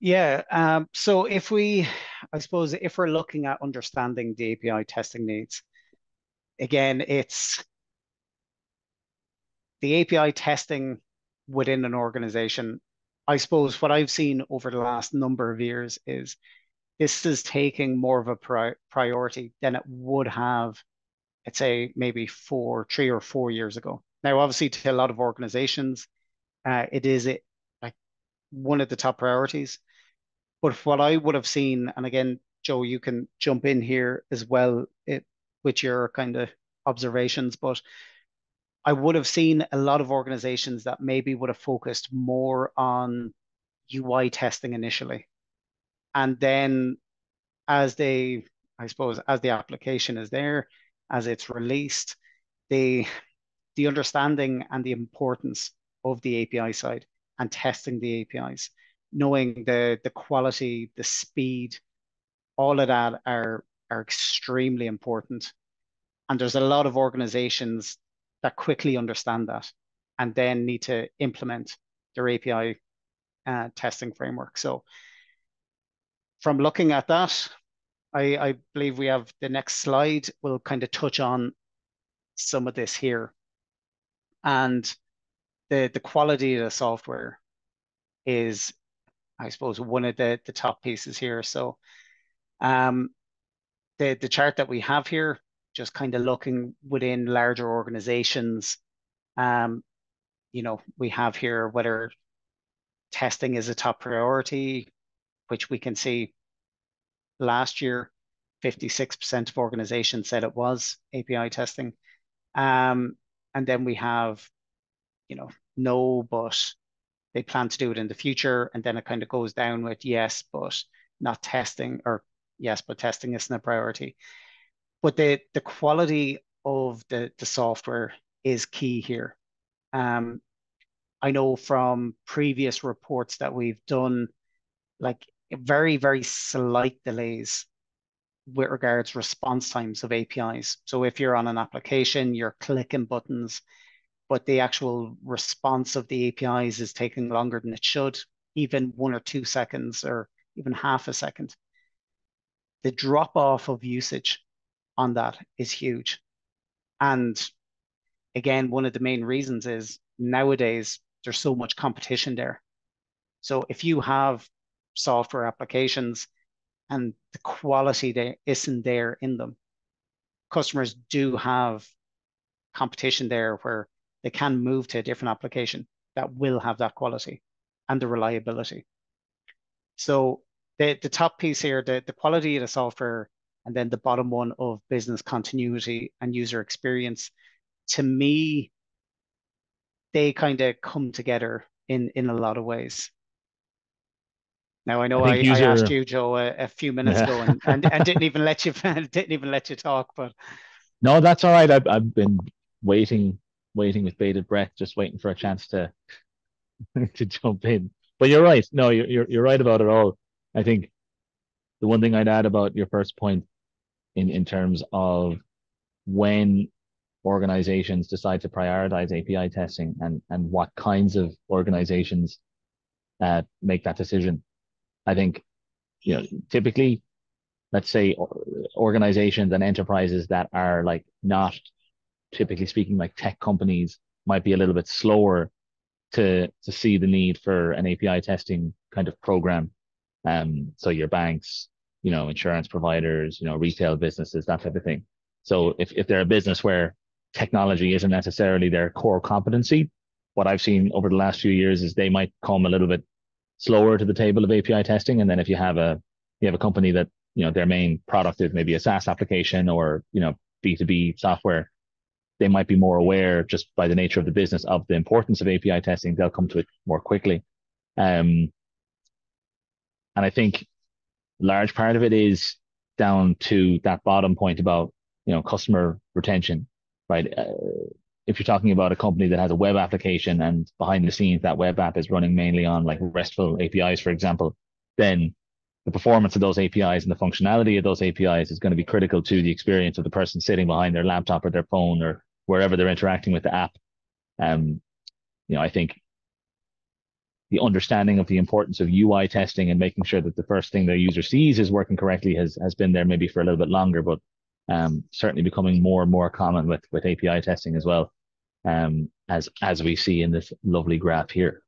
Yeah. Um, so if we, I suppose, if we're looking at understanding the API testing needs, again, it's the API testing within an organization. I suppose what I've seen over the last number of years is this is taking more of a pri priority than it would have, let's say, maybe four, three or four years ago. Now, obviously, to a lot of organizations, uh, it is it like one of the top priorities. But what I would have seen, and again, Joe, you can jump in here as well it, with your kind of observations, but I would have seen a lot of organizations that maybe would have focused more on UI testing initially. And then as they, I suppose, as the application is there, as it's released, the the understanding and the importance of the API side and testing the APIs knowing the the quality, the speed, all of that are are extremely important. And there's a lot of organizations that quickly understand that and then need to implement their API uh, testing framework. So from looking at that, I, I believe we have the next slide We'll kind of touch on some of this here. And the, the quality of the software is I suppose, one of the, the top pieces here. So um, the, the chart that we have here, just kind of looking within larger organizations, um, you know, we have here whether testing is a top priority, which we can see last year, 56% of organizations said it was API testing. Um, and then we have, you know, no, but they plan to do it in the future, and then it kind of goes down with yes, but not testing, or yes, but testing isn't a priority. But the the quality of the the software is key here. Um, I know from previous reports that we've done, like very very slight delays with regards response times of APIs. So if you're on an application, you're clicking buttons, but the actual response of the APIs is taking longer than it should, even one or two seconds or even half a second. The drop off of usage on that is huge. And again, one of the main reasons is nowadays there's so much competition there. So if you have software applications and the quality there isn't there in them, customers do have competition there where they can move to a different application that will have that quality and the reliability. So the, the top piece here, the, the quality of the software, and then the bottom one of business continuity and user experience, to me, they kind of come together in, in a lot of ways. Now I know I, I. I asked you, Joe, a, a few minutes yeah. ago, and, and, and didn't even let you didn't even let you talk. But no, that's all right. I've I've been waiting waiting with bated breath, just waiting for a chance to to jump in. But you're right. No, you're, you're you're right about it all. I think the one thing I'd add about your first point in in terms of when organizations decide to prioritize API testing and and what kinds of organizations uh, make that decision. I think you know typically let's say organizations and enterprises that are like not typically speaking, like tech companies might be a little bit slower to to see the need for an API testing kind of program. Um, so your banks, you know, insurance providers, you know, retail businesses, that type of thing. So if, if they're a business where technology isn't necessarily their core competency, what I've seen over the last few years is they might come a little bit slower to the table of API testing. And then if you have a you have a company that, you know, their main product is maybe a SaaS application or, you know, B2B software, they might be more aware just by the nature of the business of the importance of API testing. They'll come to it more quickly. Um, and I think large part of it is down to that bottom point about, you know, customer retention, right? Uh, if you're talking about a company that has a web application and behind the scenes that web app is running mainly on like RESTful APIs, for example, then the performance of those APIs and the functionality of those APIs is going to be critical to the experience of the person sitting behind their laptop or their phone or wherever they're interacting with the app. Um, you know, I think the understanding of the importance of UI testing and making sure that the first thing the user sees is working correctly has has been there maybe for a little bit longer, but um, certainly becoming more and more common with with API testing as well, um, as as we see in this lovely graph here.